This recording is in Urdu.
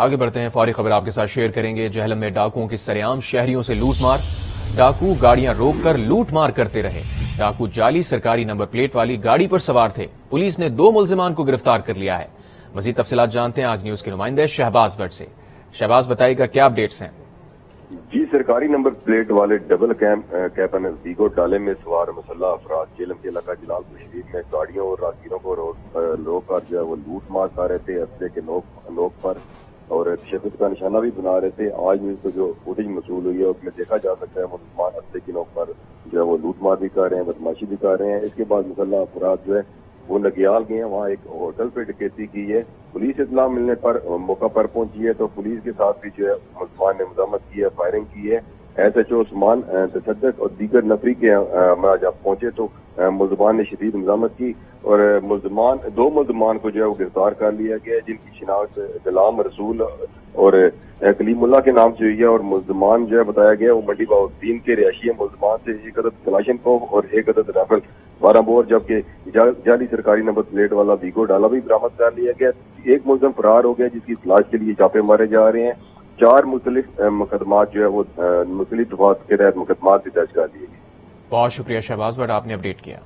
آگے بڑھتے ہیں، فوری خبر آپ کے ساتھ شیئر کریں گے۔ جہلم میں ڈاکوؤں کی سریام شہریوں سے لوٹ مار۔ ڈاکو گاڑیاں روک کر لوٹ مار کرتے رہے۔ ڈاکو جعلی سرکاری نمبر پلیٹ والی گاڑی پر سوار تھے۔ پولیس نے دو ملزمان کو گرفتار کر لیا ہے۔ مزید تفصیلات جانتے ہیں۔ آج نیوز کے نمائندے شہباز بٹ سے۔ شہباز، بتائیے گا کیا اپڈیٹس ہیں؟ جی سرکاری نمبر پلیٹ والے ڈبل کیپن ویگو ڈالے میں سوار مسلح افراد جیلم کے علاقہ جلال شریف میں گاڑیوں اور راہگیروں کو روک کر جو ہے وہ لوٹ مار کر رہے تھے۔ اسلحے کے نوک پر اور تشدد کا نشانہ بھی بنا رہے تھے۔ آج نیوز کو جو فوٹیج مسول ہوئی ہے، اس میں دیکھا جا سکتا ہے، مسلمان اسلحے کی نوک پر جو ہے وہ لوٹ مار بھی کر رہے ہیں، بدماشی بھی کر رہے ہیں۔ اس کے بعد مسلح افراد جو ہے، وہ نگیال گئے ہیں۔ وہاں ایک ہوٹل پہ ڈکیتی کی ہے۔ پولیس اطلاع ملنے پر موقع پر پہنچی ہے۔ تو پولیس کے ساتھ بھی جو ہے مسلمان نے مزاحمت کی ہے، فائرنگ کی ہے۔ ایس ایچ او عثمان، تصدق اور دیگر نفری کے جب پہنچے تو ملزمان نے شدید مزاحمت کی اور ملزمان، دو ملزمان کو جو ہے وہ گرفتار کر لیا گیا جن کی شناخت غلام رسول اور کلیم اللہ کے نام سے ہوئی ہے اور ملزمان جو ہے بتایا گیا وہ منڈی باؤدین کے رہائشی ملزمان سے ایک عدد کلاشن کو اور ایک عدد رائفل بارہ بور، جبکہ جعلی سرکاری نمبر پلیٹ والا بیگو ڈالا بھی برامد کر لیا گیا ایک ملزم فرار ہو گیا جس کی تلاش کے لیے چاپے مارے جا رہے ہیں۔ چار مختلف مقدمات جو ہے وہ مختلف دفعات کے تحت مقدمات بھی درج کر دیے گئے۔ بہت شکریہ شہباز بٹ آپ نے اپڈیٹ کیا۔